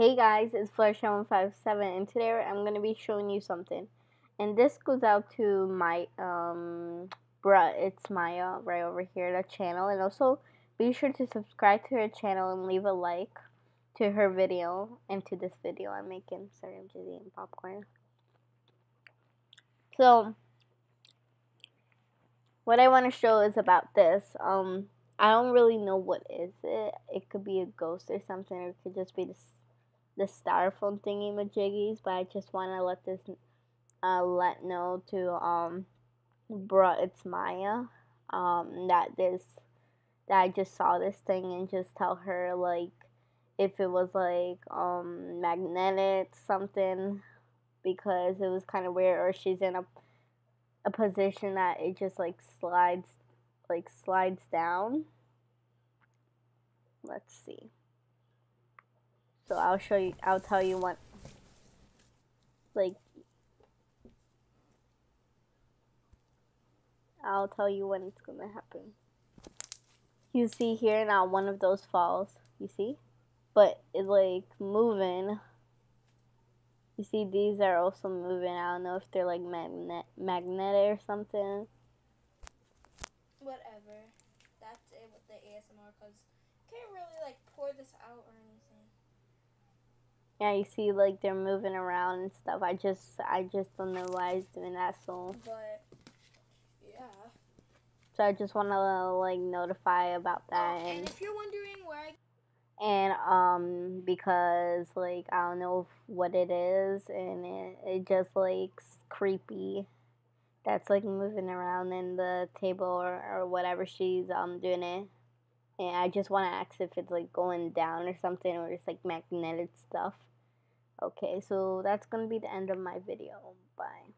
Hey guys, it's Flash157 and today I'm going to be showing you something. And this goes out to my, um, bruh, it's Mya right over here, the channel. And also, be sure to subscribe to her channel and leave a like to her video and to this video I'm making. Sorry, I'm just eating popcorn. So, what I want to show is about this. Um, I don't really know what is it. It could be a ghost or something, or it could just be this the styrofoam thingy majiggies, but I just want to let this uh, let know to um bruh it's Mya um that this that I just saw this thing and just tell her like if it was like um magnetic something because it was kind of weird or she's in a a position that it just like slides like slides down. Let's see so I'll show you, I'll tell you what, like, I'll tell you when it's gonna happen. You see here now one of those falls, you see? But it's like moving. You see these are also moving. I don't know if they're like magnet magnetic or something. Whatever. That's it with the ASMR because can't really like pour this out or anything yeah, you see like they're moving around and stuff. I just I just don't know why he's doing that so But yeah. So I just wanna like notify about that oh, and, and if you're wondering where I and um because like I don't know what it is and it, it just like creepy that's like moving around in the table or, or whatever she's um doing it and I just want to ask if it's like going down or something or it's like magnetic stuff Okay, so that's going to be the end of my video. Bye.